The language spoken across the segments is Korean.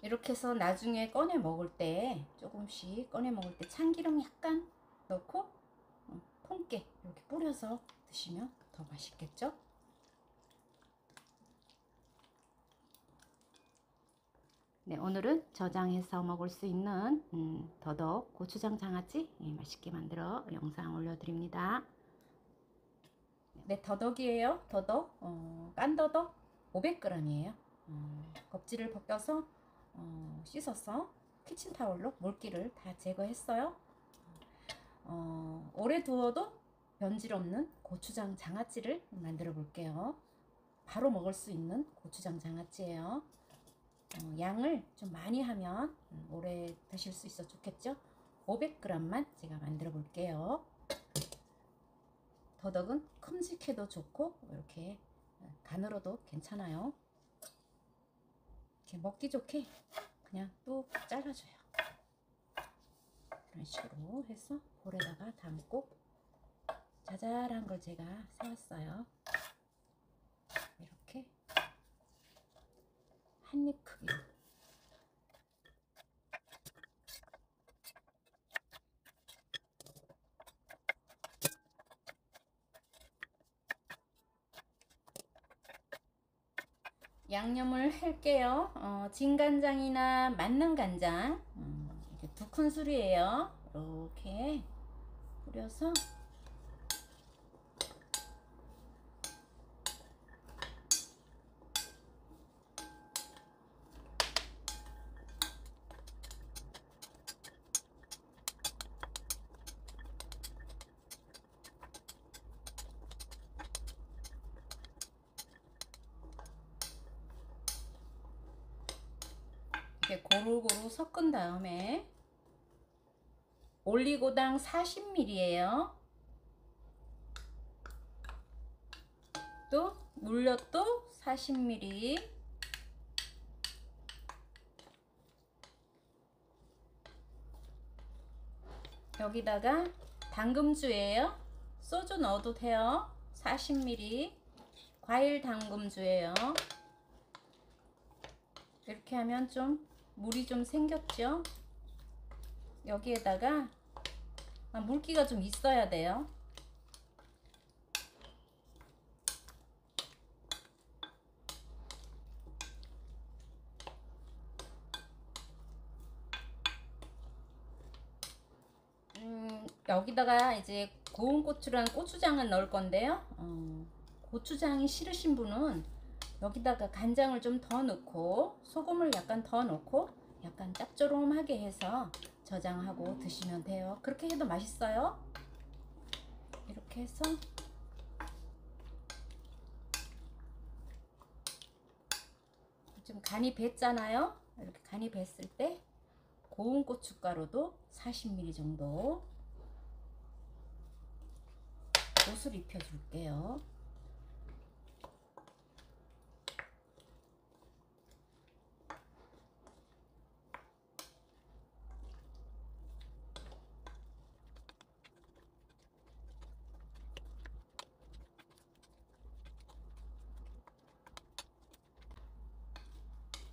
이렇게 해서 나중에 꺼내 먹을 때 조금씩 꺼내 먹을 때 참기름 약간 넣고 어, 통깨 이렇게 뿌려서 드시면 더 맛있겠죠? 네, 오늘은 저장해서 먹을 수 있는 음, 더덕 고추장 장아찌 예, 맛있게 만들어 영상 올려드립니다. 네, 더덕이에요. 더덕, 어, 깐더덕 500g이에요. 어, 껍질을 벗겨서 어, 씻어서 키친타올로 물기를 다 제거했어요. 어, 오래 두어도 변질 없는 고추장 장아찌를 만들어 볼게요. 바로 먹을 수 있는 고추장 장아찌예요. 어, 양을 좀 많이 하면 음, 오래 드실 수 있어 좋겠죠? 500g만 제가 만들어 볼게요. 더덕은 큼직해도 좋고 이렇게 간으로도 괜찮아요. 이렇게 먹기 좋게 그냥 뚝 잘라줘요. 이런 식으로 해서 볼에다가 담고 자잘한 걸 제가 사왔어요. 이렇게 한 입 크기로 양념을 할게요. 어, 진간장이나 맞는 간장 음, 두 큰술이에요. 이렇게 뿌려서 이렇게 고루고루 섞은 다음에 올리고당 40ml예요. 또 물엿도 40ml. 여기다가 당금주예요. 소주 넣어도 돼요. 40ml. 과일 당금주예요. 이렇게 하면 좀 물이 좀 생겼죠? 여기에다가 아, 물기가 좀 있어야 돼요. 음, 여기다가 이제 고운 고추랑 고추장을 넣을 건데요. 어, 고추장이 싫으신 분은 여기다가 간장을 좀 더 넣고 소금을 약간 더 넣고 약간 짭조름하게 해서 저장하고 드시면 돼요. 그렇게 해도 맛있어요. 이렇게 해서 좀 간이 뱄잖아요. 이렇게 간이 뱄을 때 고운 고춧가루도 40ml 정도 옷을 입혀 줄게요.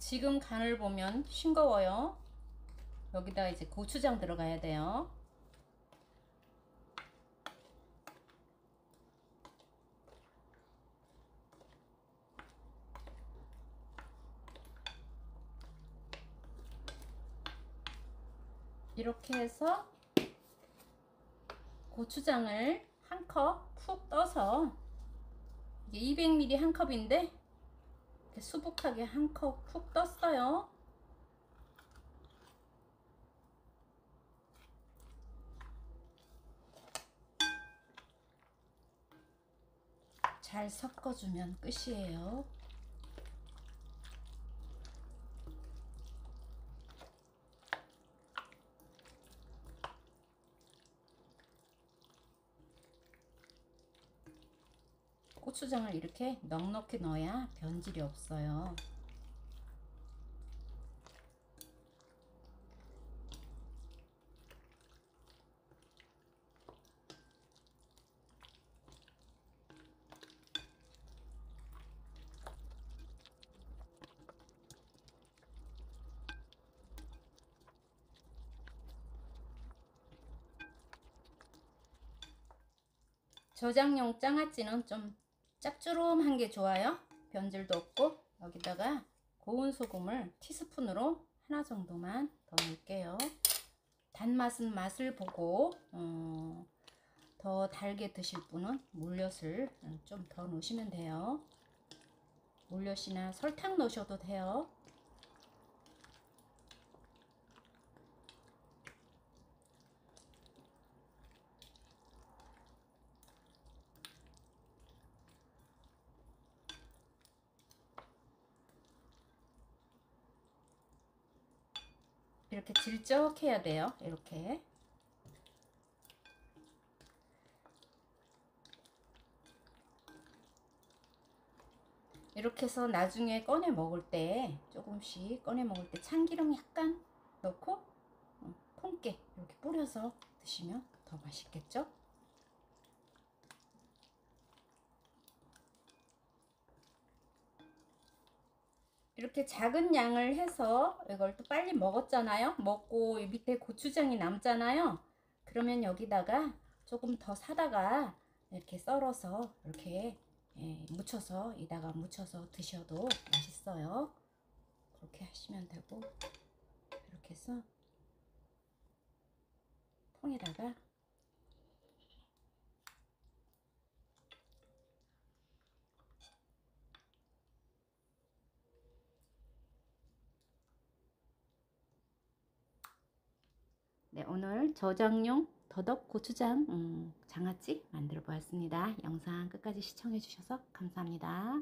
지금 간을 보면 싱거워요. 여기다 이제 고추장 들어가야 돼요. 이렇게 해서 고추장을 한 컵 푹 떠서 이게 200ml 한 컵인데 이렇게 수북하게 한 컵 푹 떴어요. 잘 섞어주면 끝이에요. 고추장을 이렇게 넉넉히 넣어야 변질이 없어요. 저장용 장아찌는 좀 짭조름한 게 좋아요. 변질도 없고 여기다가 고운 소금을 티스푼으로 하나 정도만 더 넣을게요. 단맛은 맛을 보고 어, 더 달게 드실 분은 물엿을 좀 더 넣으시면 돼요. 물엿이나 설탕 넣으셔도 돼요. 이렇게 질적해야 돼요. 이렇게. 이렇게 해서 나중에 꺼내 먹을 때 조금씩 꺼내 먹을 때 참기름 약간 넣고 어, 통깨 이렇게 뿌려서 드시면 더 맛있겠죠? 이렇게 작은 양을 해서 이걸 또 빨리 먹었잖아요. 먹고 이 밑에 고추장이 남잖아요. 그러면 여기다가 조금 더 사다가 이렇게 썰어서 이렇게 예, 묻혀서 이다가 묻혀서 드셔도 맛있어요. 그렇게 하시면 되고 이렇게 해서 통에다가 오늘 저장용 더덕 고추장 음, 장아찌 만들어 보았습니다. 영상 끝까지 시청해 주셔서 감사합니다.